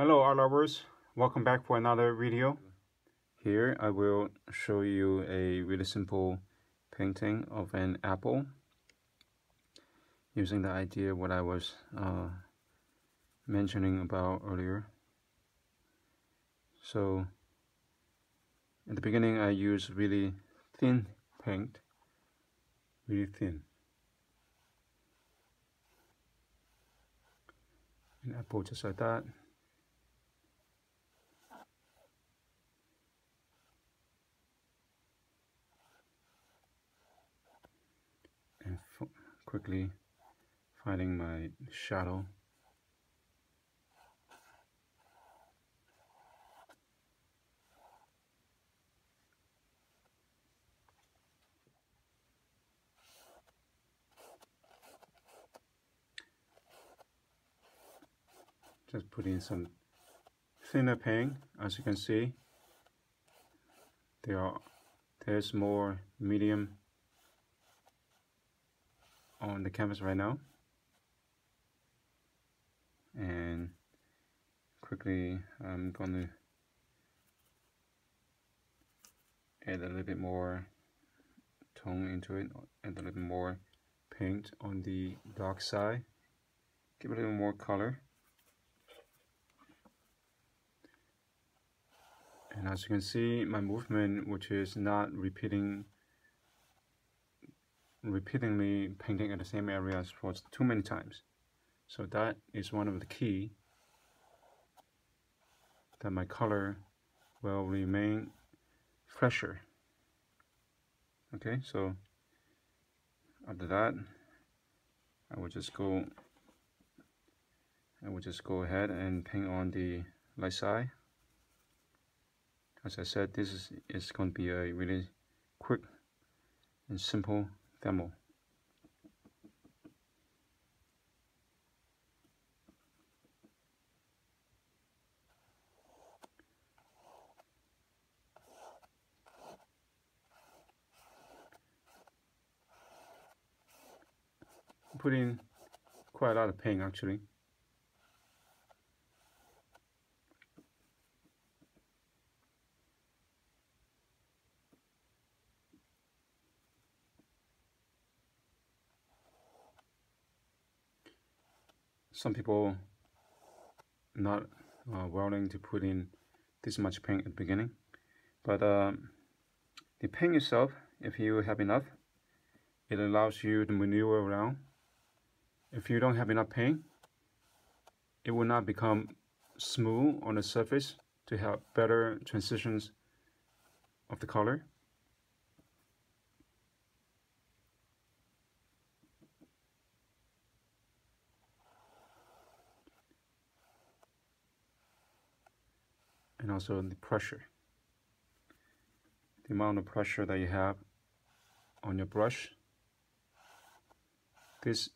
Hello art lovers, welcome back for another video. Here I will show you a really simple painting of an apple using the idea what I was uh, mentioning about earlier. So in the beginning I use really thin paint, really thin. An apple just like that. And quickly finding my shadow. just put in some thinner paint as you can see there are there's more medium on the canvas right now. And quickly I'm going to add a little bit more tone into it add a little more paint on the dark side. Give it a little more color. And as you can see my movement which is not repeating repeatedly painting at the same areas for too many times. So that is one of the key that my color will remain fresher. Okay so after that I will just go I will just go ahead and paint on the light side. As I said, this is, is going to be a really quick and simple demo. Put in quite a lot of paint actually. Some people not uh, willing to put in this much paint at the beginning. But uh, the paint itself if you have enough it allows you to maneuver around. If you don't have enough paint it will not become smooth on the surface to have better transitions of the color and also the pressure. The amount of pressure that you have on your brush. This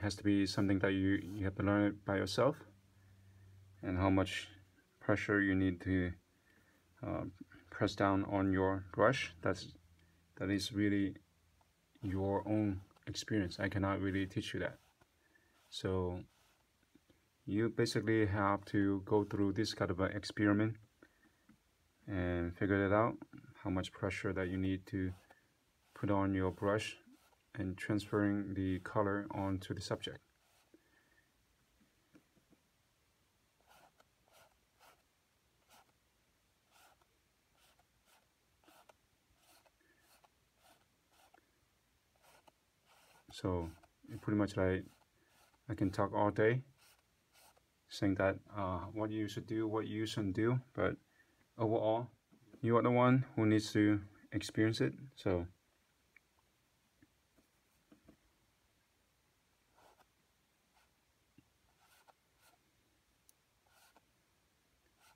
has to be something that you, you have to learn it by yourself and how much pressure you need to uh, press down on your brush. That's that is really your own experience. I cannot really teach you that. So you basically have to go through this kind of an experiment and figure it out how much pressure that you need to put on your brush and transferring the color onto the subject. So pretty much like I can talk all day saying that uh, what you should do, what you shouldn't do, but overall, you are the one who needs to experience it. So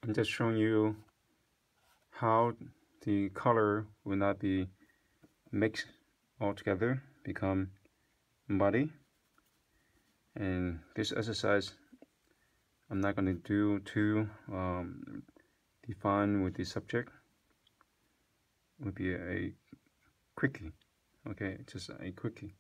I'm just showing you how the color will not be mixed all together, become muddy. And this exercise, I'm not going to do too um, define with the subject. Would be a quickie okay? Just a quickie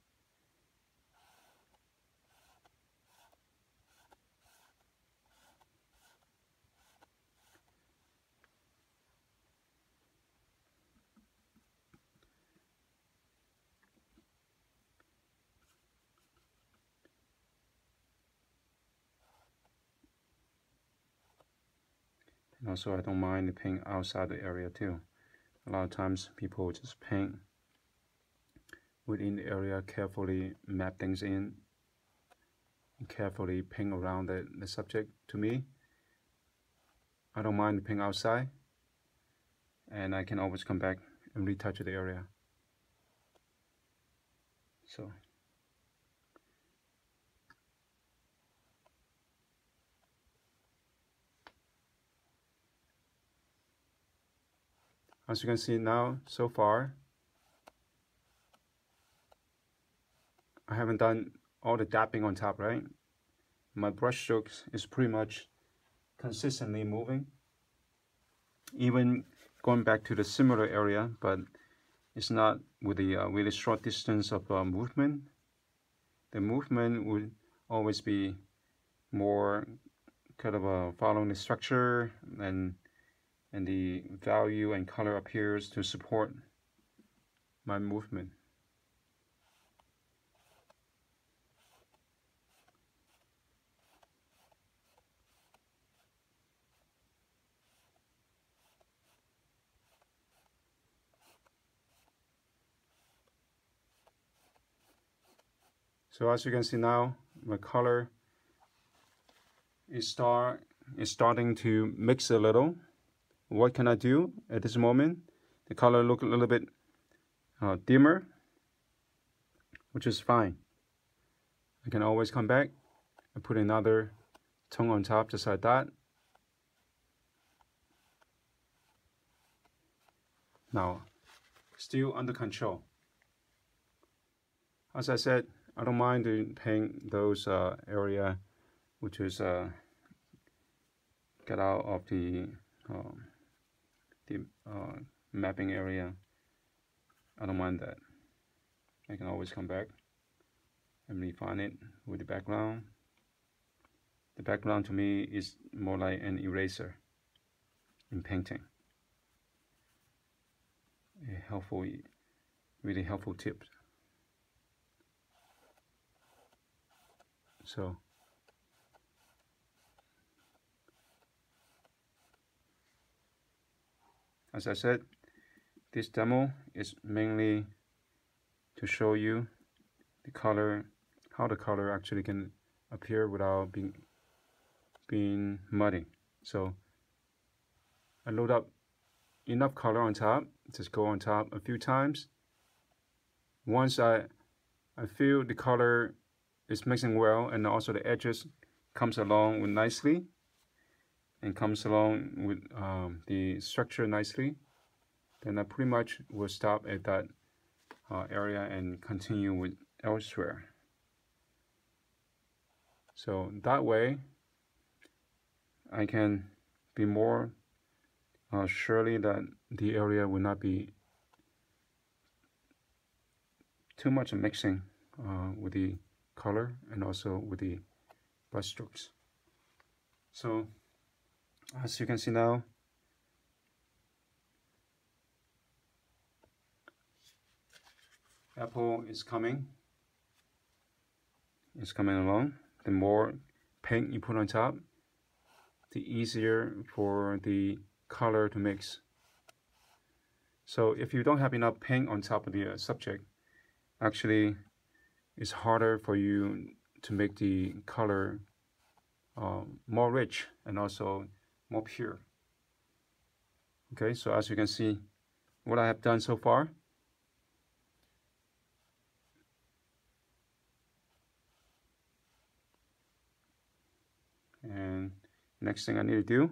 also I don't mind paint outside the area too. A lot of times people just paint within the area, carefully map things in, carefully paint around the, the subject. To me, I don't mind paint outside and I can always come back and retouch the area. So as you can see now so far I haven't done all the dapping on top right? My brush strokes is pretty much consistently moving even going back to the similar area but it's not with the uh, really short distance of uh, movement. The movement would always be more kind of uh, following the structure and and the value and color appears to support my movement. So as you can see now, my color is start is starting to mix a little what can I do at this moment? The color look a little bit uh, dimmer, which is fine. I can always come back and put another tone on top just like that. Now, still under control. As I said, I don't mind to paint those uh, area which is uh, get out of the um, the uh, mapping area I don't mind that. I can always come back and refine it with the background. The background to me is more like an eraser in painting. A helpful really helpful tip. So As I said, this demo is mainly to show you the color, how the color actually can appear without being being muddy. So I load up enough color on top, just go on top a few times. Once I I feel the color is mixing well and also the edges comes along nicely, and comes along with um, the structure nicely, then I pretty much will stop at that uh, area and continue with elsewhere. So that way, I can be more uh, surely that the area will not be too much mixing uh, with the color and also with the brush strokes. So as you can see now. Apple is coming. It's coming along. The more paint you put on top the easier for the color to mix. So if you don't have enough paint on top of the uh, subject actually it's harder for you to make the color uh, more rich and also more pure. Okay, so as you can see, what I have done so far, and next thing I need to do,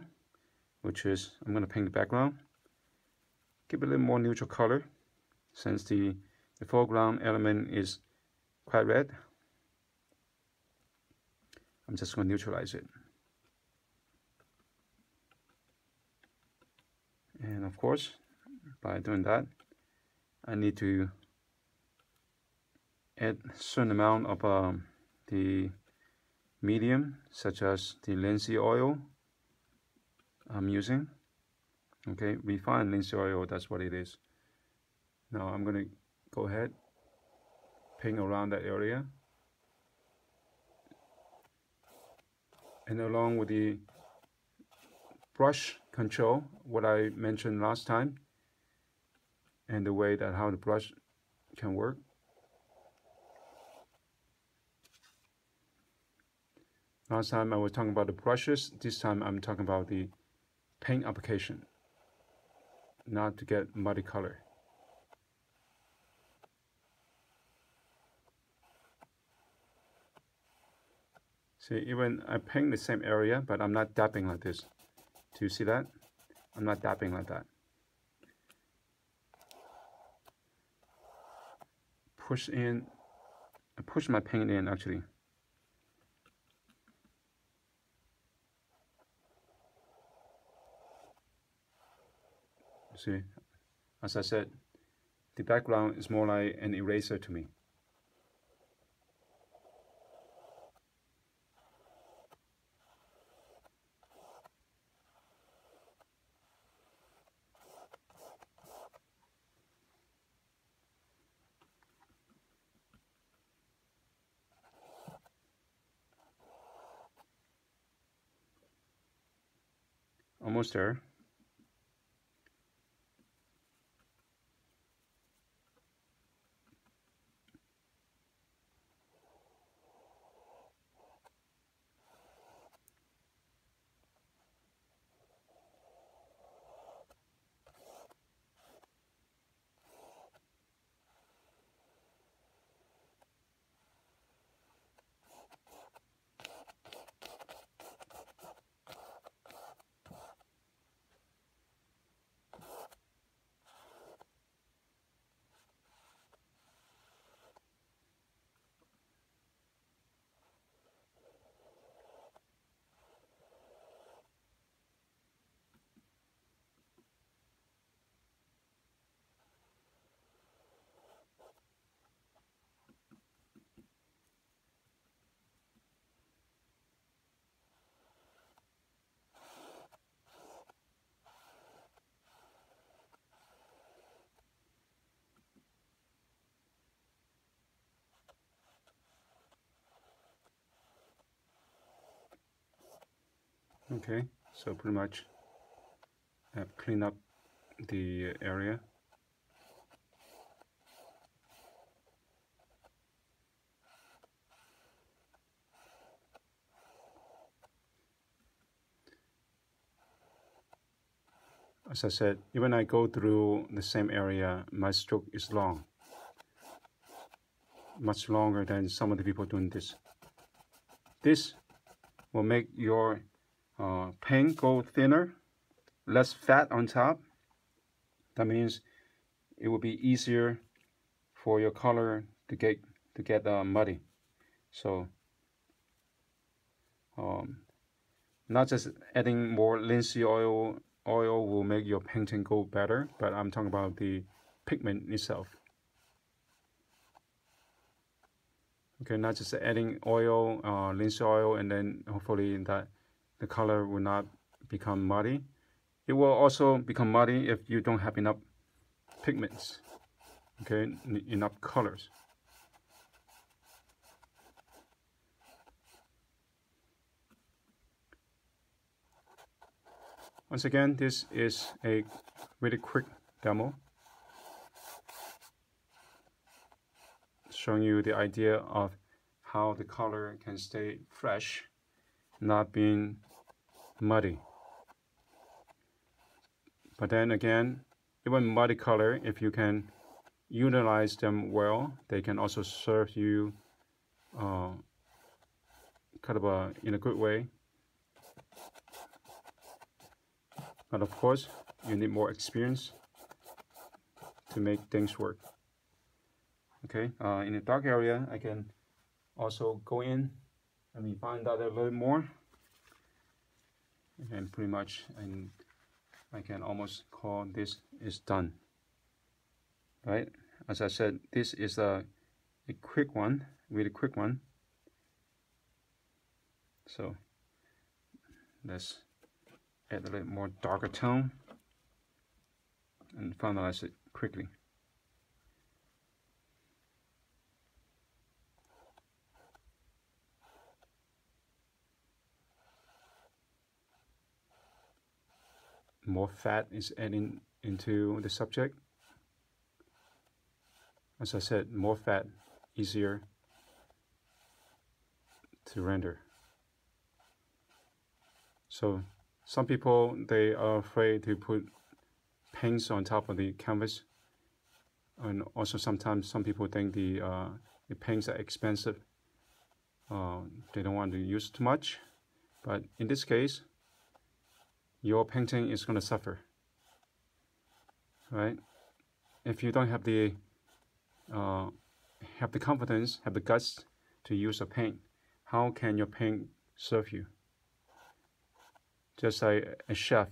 which is I'm going to paint the background, give it a little more neutral color, since the, the foreground element is quite red. I'm just going to neutralize it. And of course by doing that I need to add certain amount of um, the medium such as the linseed oil I'm using. Okay refined linseed oil that's what it is. Now I'm gonna go ahead paint around that area. And along with the brush control what I mentioned last time and the way that how the brush can work. Last time I was talking about the brushes, this time I'm talking about the paint application, not to get muddy color. See, even I paint the same area, but I'm not dabbing like this. Do you see that? I'm not dapping like that. Push in, I push my paint in actually. See, as I said, the background is more like an eraser to me. Almost there. Okay so pretty much uh, I've cleaned up the area as I said, even I go through the same area, my stroke is long. Much longer than some of the people doing this. This will make your uh, paint go thinner, less fat on top. That means it will be easier for your color to get to get uh, muddy. So um, not just adding more linseed oil oil will make your painting go better, but I'm talking about the pigment itself. Okay, not just adding oil, uh, linseed oil, and then hopefully that the color will not become muddy. It will also become muddy if you don't have enough pigments, okay, enough colors. Once again, this is a really quick demo showing you the idea of how the color can stay fresh, not being muddy. But then again, even muddy color, if you can utilize them well, they can also serve you uh, kind of a, in a good way But of course, you need more experience to make things work. Okay, uh, in the dark area, I can also go in and find out a little more. And pretty much, and I can almost call this is done. Right? As I said, this is a, a quick one, really quick one. So let's add a little more darker tone and finalize it quickly. More fat is adding into the subject. As I said, more fat, easier to render. So some people, they are afraid to put paints on top of the canvas. And also sometimes some people think the, uh, the paints are expensive. Uh, they don't want to use too much. But in this case, your painting is going to suffer, right? If you don't have the uh, have the confidence, have the guts to use a paint, how can your paint serve you? Just like a chef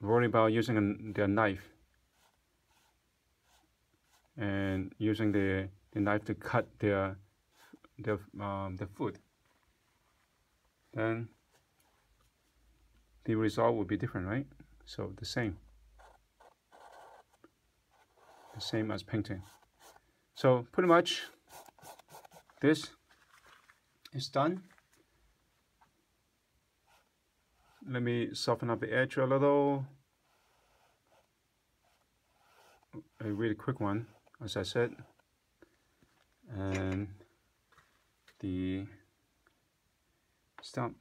worry about using a, their knife and using the, the knife to cut their their um, the food then the result will be different, right? So the same. The same as painting. So pretty much this is done. Let me soften up the edge a little. A really quick one, as I said. And the Stop.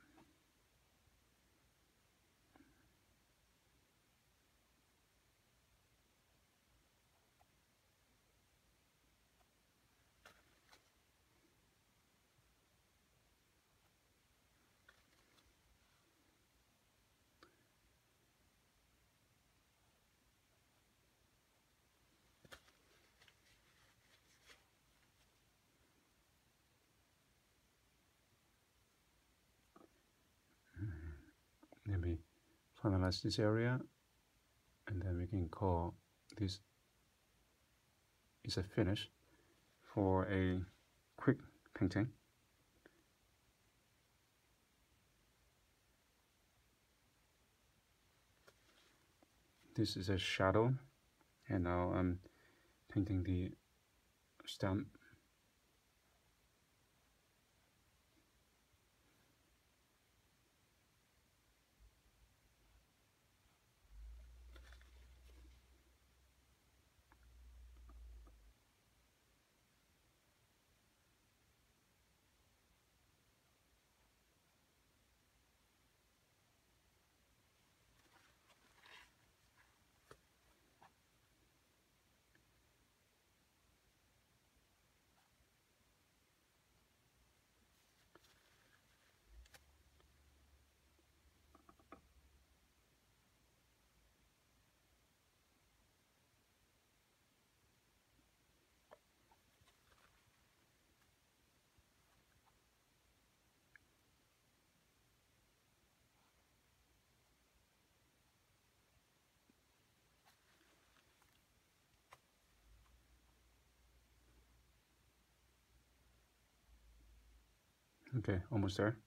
maybe this area and then we can call this is a finish for a quick painting. This is a shadow and now I'm painting the stamp Okay, almost there.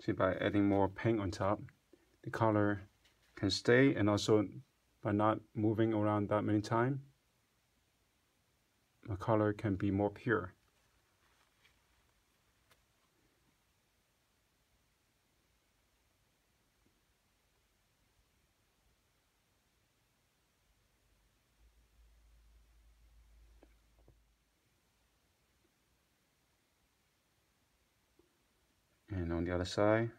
See, by adding more paint on top, the color can stay and also by not moving around that many times the color can be more pure. And on the other side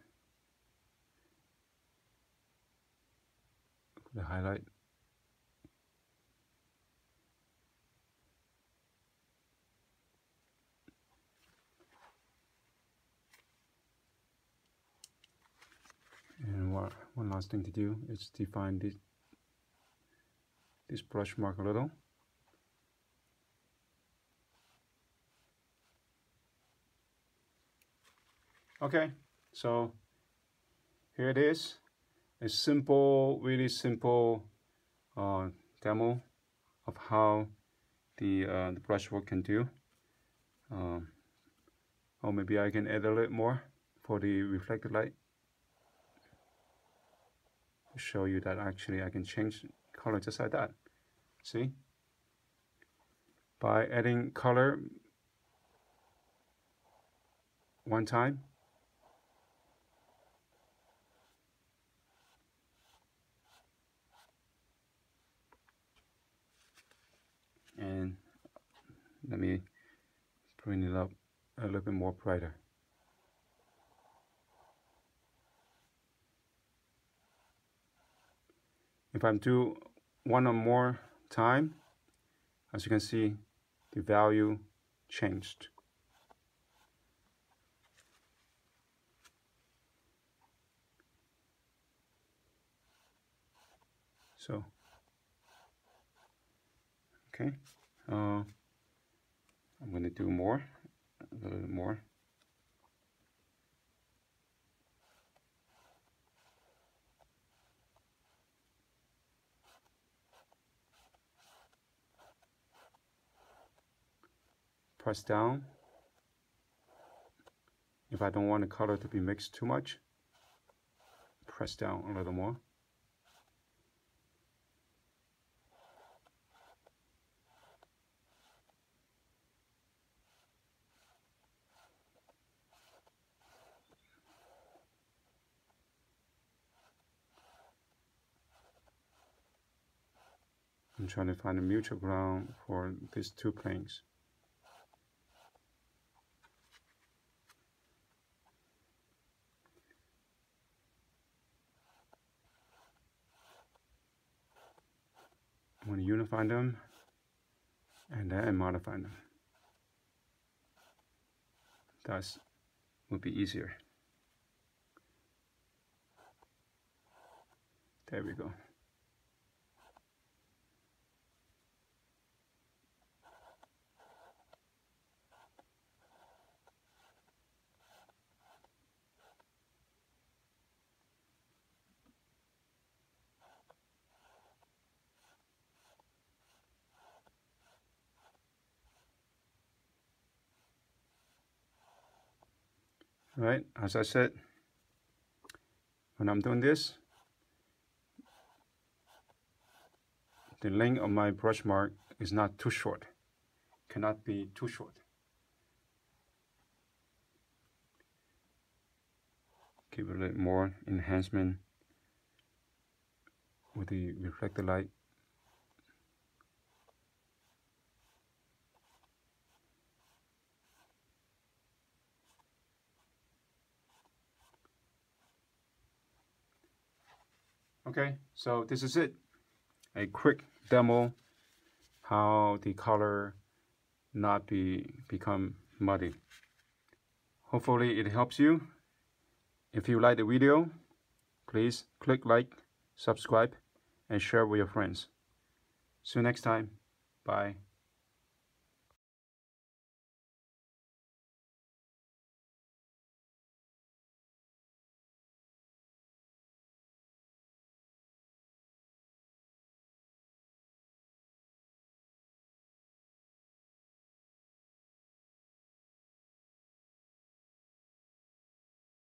the highlight. And what, one last thing to do is define this, this brush mark a little. Okay, so here it is a simple, really simple uh, demo of how the, uh, the brushwork can do. Um, or maybe I can add a little more for the reflected light. Show you that actually I can change color just like that. See? By adding color one time, and let me bring it up a little bit more brighter. If I'm do one or more time, as you can see, the value changed. So, okay, uh, I'm going to do more, a little bit more. press down. If I don't want the color to be mixed too much, press down a little more. I'm trying to find a mutual ground for these two planes. I'm going to unify them and then modify them. That will be easier. There we go. Right? As I said when I'm doing this the length of my brush mark is not too short. Cannot be too short. Give it a little more enhancement with the reflected light Okay, so this is it. A quick demo how the color not be become muddy. Hopefully it helps you. If you like the video, please click like, subscribe, and share with your friends. See you next time. Bye.